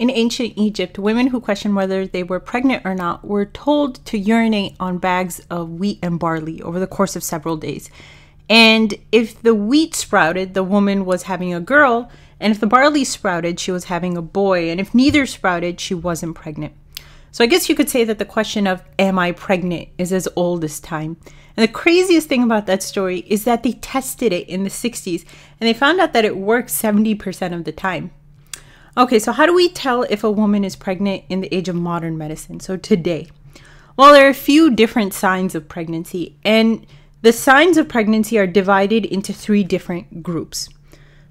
In ancient Egypt, women who questioned whether they were pregnant or not were told to urinate on bags of wheat and barley over the course of several days. And if the wheat sprouted, the woman was having a girl, and if the barley sprouted, she was having a boy, and if neither sprouted, she wasn't pregnant. So I guess you could say that the question of, Am I pregnant? is as old as time. And the craziest thing about that story is that they tested it in the 60s and they found out that it worked 70% of the time. Okay, so how do we tell if a woman is pregnant in the age of modern medicine? So today, well, there are a few different signs of pregnancy, and the signs of pregnancy are divided into three different groups.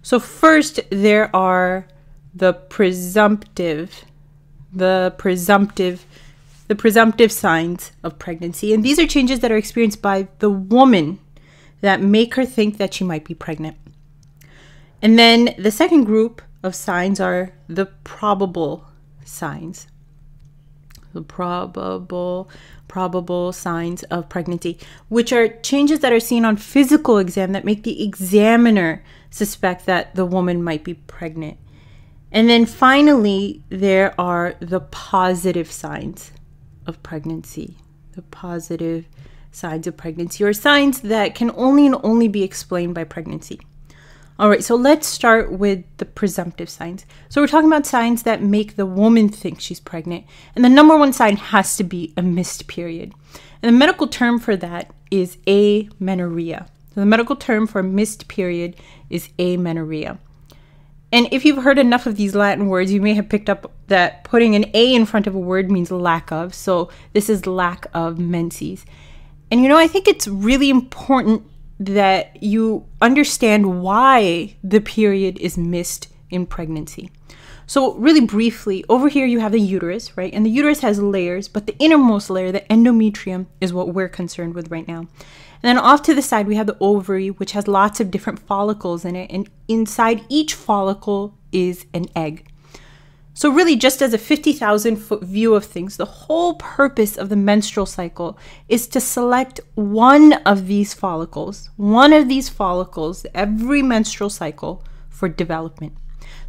So, first, there are the presumptive, the presumptive, the presumptive signs of pregnancy. And these are changes that are experienced by the woman that make her think that she might be pregnant. And then the second group of signs are the probable signs. The probable probable signs of pregnancy, which are changes that are seen on physical exam that make the examiner suspect that the woman might be pregnant. And then finally, there are the positive signs of pregnancy. The positive signs of pregnancy, or signs that can only and only be explained by pregnancy. All right, so let's start with the presumptive signs. So we're talking about signs that make the woman think she's pregnant. And the number one sign has to be a missed period. And the medical term for that is amenorrhea. So the medical term for missed period is amenorrhea. And if you've heard enough of these Latin words, you may have picked up that putting an A in front of a word means lack of. So this is lack of menses. And you know, I think it's really important that you understand why the period is missed in pregnancy. So, really briefly, over here you have the uterus, right? And the uterus has layers, but the innermost layer, the endometrium, is what we're concerned with right now. And then off to the side, we have the ovary, which has lots of different follicles in it. And inside each follicle is an egg. So, really, just as a 50,000 foot view of things, the whole purpose of the menstrual cycle is to select one of these follicles, one of these follicles every menstrual cycle for development.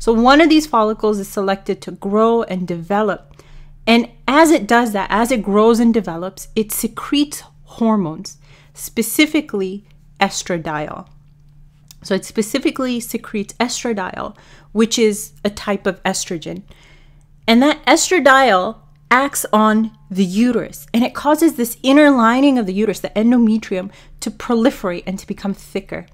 So, one of these follicles is selected to grow and develop. And as it does that, as it grows and develops, it secretes hormones, specifically estradiol. So it specifically secretes estradiol, which is a type of estrogen. And that estradiol acts on the uterus and it causes this inner lining of the uterus, the endometrium, to proliferate and to become thicker.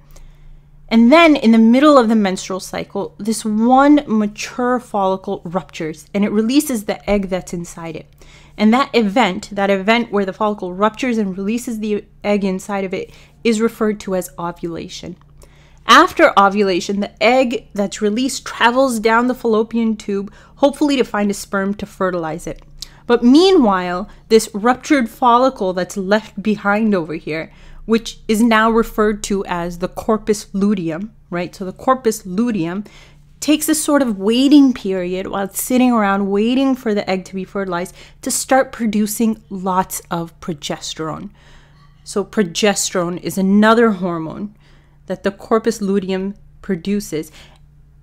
And then in the middle of the menstrual cycle, this one mature follicle ruptures and it releases the egg that's inside it. And that event, that event where the follicle ruptures and releases the egg inside of it, is referred to as ovulation. After ovulation, the egg that's released travels down the fallopian tube, hopefully to find a sperm to fertilize it. But meanwhile, this ruptured follicle that's left behind over here, which is now referred to as the corpus luteum, right? So the corpus luteum takes this sort of waiting period while it's sitting around waiting for the egg to be fertilized to start producing lots of progesterone. So, progesterone is another hormone that the corpus luteum produces.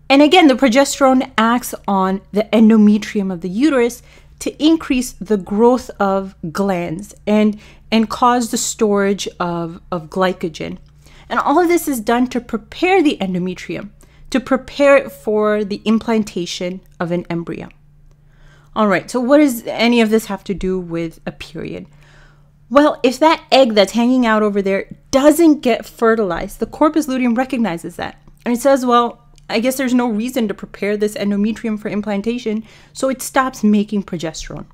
And again, the progesterone acts on the endometrium of the uterus to increase the growth of glands and, and cause the storage of, of glycogen. And all of this is done to prepare the endometrium, to prepare it for the implantation of an embryo. All right, so what does any of this have to do with a period? Well, if that egg that's hanging out over there doesn't get fertilized, the corpus luteum recognizes that. And it says, well, I guess there's no reason to prepare this endometrium for implantation, so it stops making progesterone.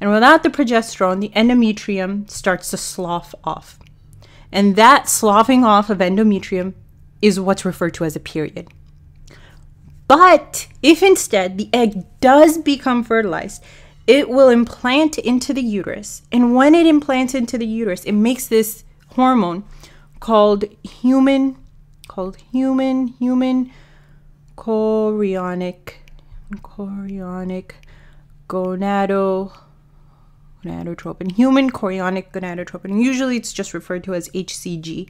And without the progesterone, the endometrium starts to slough off. And that sloughing off of endometrium is what's referred to as a period. But if instead the egg does become fertilized, it will implant into the uterus. And when it implants into the uterus, it makes this hormone called human called human human chorionic chorionic gonado gonadotropin human chorionic gonadotropin usually it's just referred to as hcg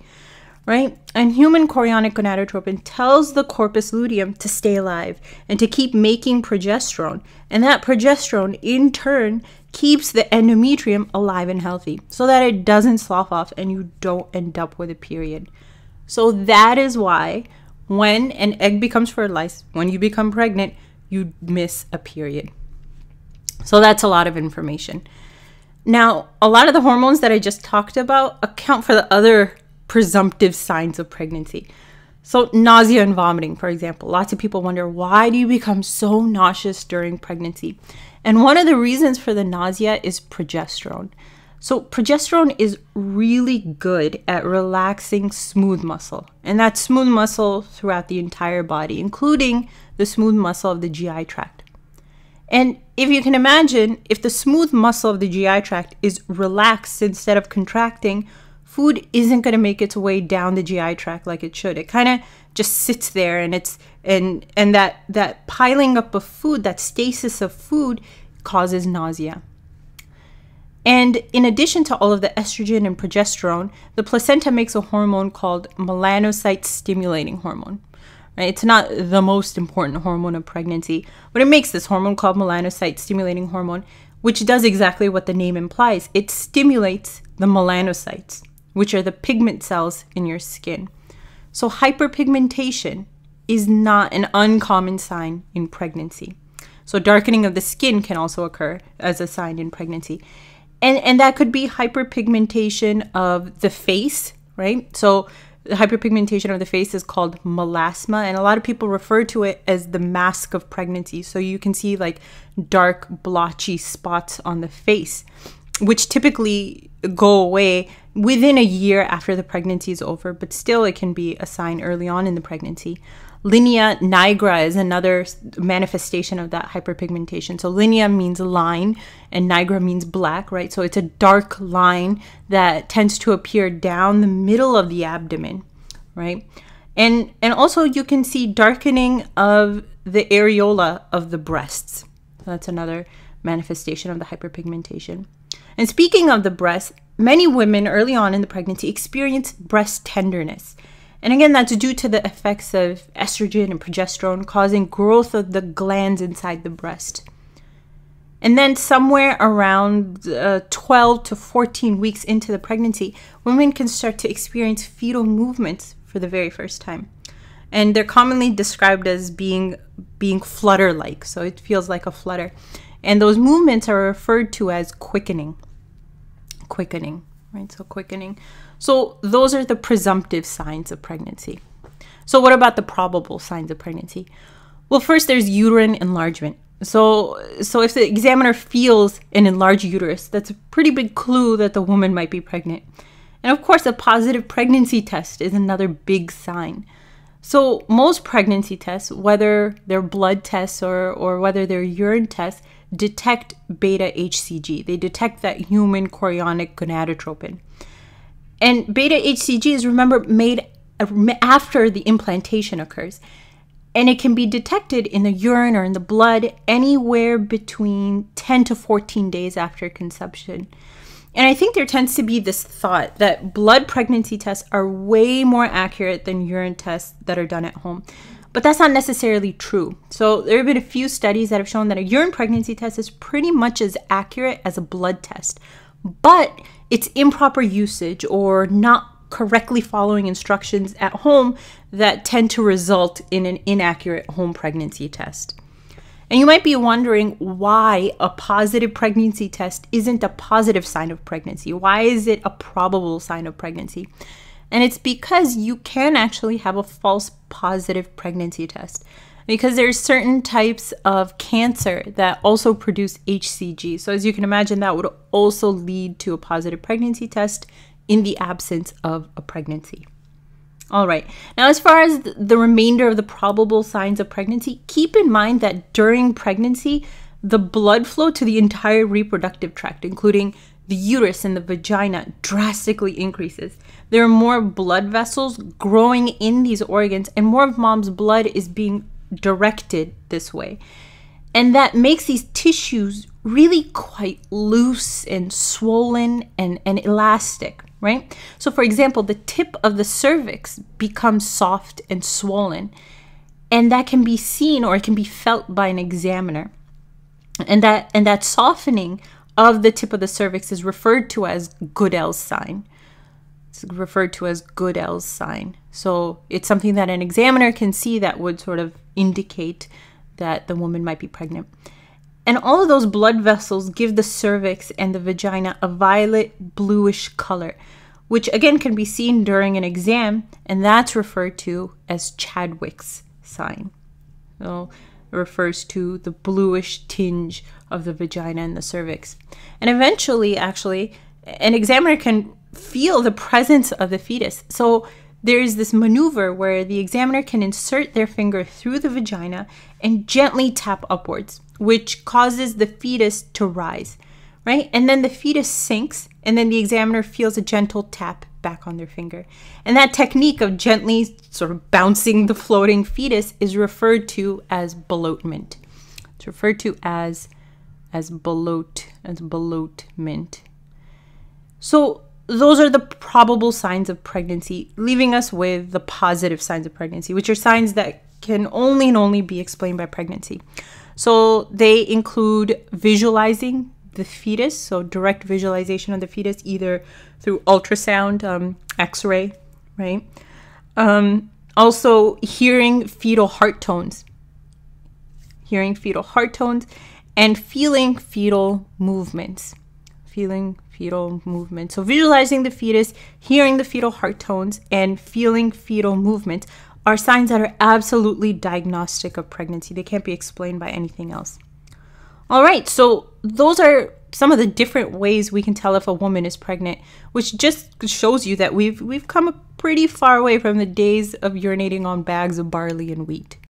right? And human chorionic gonadotropin tells the corpus luteum to stay alive and to keep making progesterone. And that progesterone, in turn, keeps the endometrium alive and healthy so that it doesn't slough off and you don't end up with a period. So that is why when an egg becomes fertilized, when you become pregnant, you miss a period. So that's a lot of information. Now, a lot of the hormones that I just talked about account for the other presumptive signs of pregnancy. So, nausea and vomiting, for example. Lots of people wonder why do you become so nauseous during pregnancy? And one of the reasons for the nausea is progesterone. So, progesterone is really good at relaxing smooth muscle, and that's smooth muscle throughout the entire body, including the smooth muscle of the GI tract. And if you can imagine, if the smooth muscle of the GI tract is relaxed instead of contracting, food isn't going to make its way down the GI tract like it should. It kind of just sits there and it's and and that that piling up of food, that stasis of food causes nausea. And in addition to all of the estrogen and progesterone, the placenta makes a hormone called melanocyte stimulating hormone. Right? It's not the most important hormone of pregnancy, but it makes this hormone called melanocyte stimulating hormone, which does exactly what the name implies. It stimulates the melanocytes, which are the pigment cells in your skin. So hyperpigmentation is not an uncommon sign in pregnancy. So darkening of the skin can also occur as a sign in pregnancy. And and that could be hyperpigmentation of the face, right? So the hyperpigmentation of the face is called melasma, and a lot of people refer to it as the mask of pregnancy. So you can see like dark, blotchy spots on the face, which typically go away within a year after the pregnancy is over, but still it can be a sign early on in the pregnancy. Linea nigra is another manifestation of that hyperpigmentation. So linea means line and nigra means black, right? So it's a dark line that tends to appear down the middle of the abdomen, right? And and also you can see darkening of the areola of the breasts. So that's another manifestation of the hyperpigmentation. And speaking of the breast, many women early on in the pregnancy experience breast tenderness. And again, that's due to the effects of estrogen and progesterone causing growth of the glands inside the breast. And then, somewhere around uh, 12 to 14 weeks into the pregnancy, women can start to experience fetal movements for the very first time. And they're commonly described as being being flutter like, so it feels like a flutter. And those movements are referred to as quickening. Quickening, right? So, quickening. So, those are the presumptive signs of pregnancy. So, what about the probable signs of pregnancy? Well, first there's uterine enlargement. So, so if the examiner feels an enlarged uterus, that's a pretty big clue that the woman might be pregnant. And of course, a positive pregnancy test is another big sign. So, most pregnancy tests, whether they're blood tests or, or whether they're urine tests, detect beta HCG. They detect that human chorionic gonadotropin. And beta HCG is, remember, made after the implantation occurs. And it can be detected in the urine or in the blood anywhere between 10 to 14 days after conception. And I think there tends to be this thought that blood pregnancy tests are way more accurate than urine tests that are done at home. But that's not necessarily true. So, there have been a few studies that have shown that a urine pregnancy test is pretty much as accurate as a blood test. But it's improper usage or not correctly following instructions at home that tend to result in an inaccurate home pregnancy test. And you might be wondering why a positive pregnancy test isn't a positive sign of pregnancy. Why is it a probable sign of pregnancy? And it's because you can actually have a false positive pregnancy test because there's certain types of cancer that also produce HCG. So as you can imagine, that would also lead to a positive pregnancy test in the absence of a pregnancy. All right. Now, as far as the remainder of the probable signs of pregnancy, keep in mind that during pregnancy, the blood flow to the entire reproductive tract, including the uterus and the vagina, drastically increases. There are more blood vessels growing in these organs, and more of mom's blood is being directed this way. And that makes these tissues really quite loose and swollen and, and elastic, right? So, for example, the tip of the cervix becomes soft and swollen, and that can be seen or it can be felt by an examiner. And that and that softening of the tip of the cervix is referred to as Goodell's sign. It's referred to as Goodell's sign. So it's something that an examiner can see that would sort of indicate that the woman might be pregnant. And all of those blood vessels give the cervix and the vagina a violet bluish color, which again can be seen during an exam, and that's referred to as Chadwick's sign. So refers to the bluish tinge of the vagina and the cervix. And eventually, actually, an examiner can feel the presence of the fetus. So there is this maneuver where the examiner can insert their finger through the vagina and gently tap upwards, which causes the fetus to rise, right? And then the fetus sinks, and then the examiner feels a gentle tap back on their finger. And that technique of gently sort of bouncing the floating fetus is referred to as ballottement. It's referred to as as ballot as ballottement. So those are the probable signs of pregnancy, leaving us with the positive signs of pregnancy, which are signs that can only and only be explained by pregnancy. So they include visualizing the fetus, so direct visualization of the fetus either through ultrasound, um, x ray, right? Um, also, hearing fetal heart tones, hearing fetal heart tones, and feeling fetal movements, feeling fetal movement. So, visualizing the fetus, hearing the fetal heart tones, and feeling fetal movement are signs that are absolutely diagnostic of pregnancy. They can't be explained by anything else. All right, so those are some of the different ways we can tell if a woman is pregnant, which just shows you that we've we've come pretty far away from the days of urinating on bags of barley and wheat.